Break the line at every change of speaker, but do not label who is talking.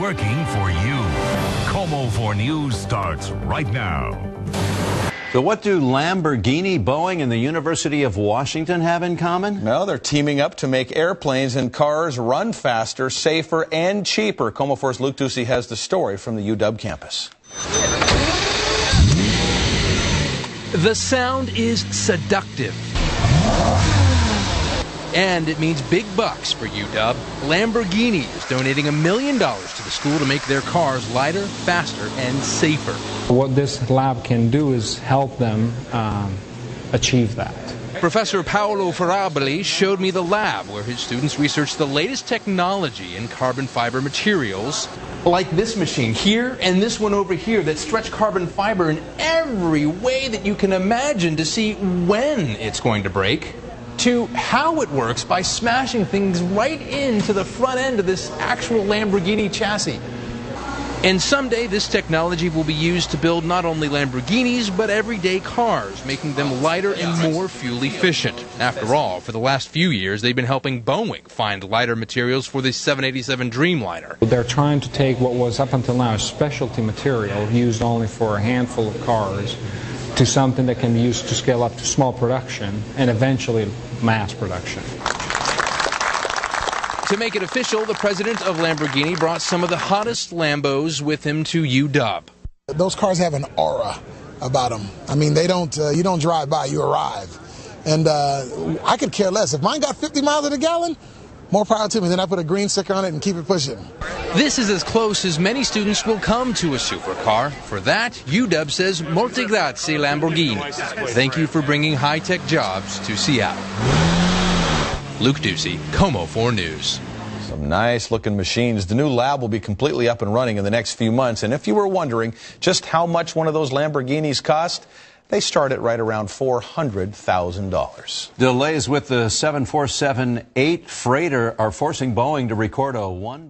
working for you. KOMO 4 News starts right now.
So, what do Lamborghini, Boeing, and the University of Washington have in common?
Well, they're teaming up to make airplanes and cars run faster, safer, and cheaper. KOMO 4's Luke Duecy has the story from the UW campus.
The sound is seductive. And it means big bucks for UW. Lamborghini is donating a million dollars to the school to make their cars lighter, faster, and safer.
What this lab can do is help them um, achieve that.
Professor Paolo Feraboli showed me the lab where his students research the latest technology in carbon fiber materials, like this machine here and this one over here that stretch carbon fiber in every way that you can imagine to see when it's going to break to how it works by smashing things right into the front end of this actual Lamborghini chassis. And someday this technology will be used to build not only Lamborghinis, but everyday cars, making them lighter and more fuel efficient. After all, for the last few years, they've been helping Boeing find lighter materials for the 787 Dreamliner.
They're trying to take what was up until now a specialty material used only for a handful of cars to something that can be used to scale up to small production and eventually mass production.
To make it official, the president of Lamborghini brought some of the hottest Lambos with him to UW.
Those cars have an aura about them. I mean, they don't. Uh, you don't drive by, you arrive. And uh, I could care less. If mine got 50 miles to the gallon, more power to me. Then I put a green sticker on it and keep it pushing.
This is as close as many students will come to a supercar. For that, UW says molte grazie Lamborghini. Thank you for bringing high-tech jobs to Seattle. Luke Duecy, KOMO 4 News.
Some nice looking machines. The new lab will be completely up and running in the next few months. And if you were wondering just how much one of those Lamborghinis cost, they start at right around $400,000.
Delays with the 747 8 freighter are forcing Boeing to record a one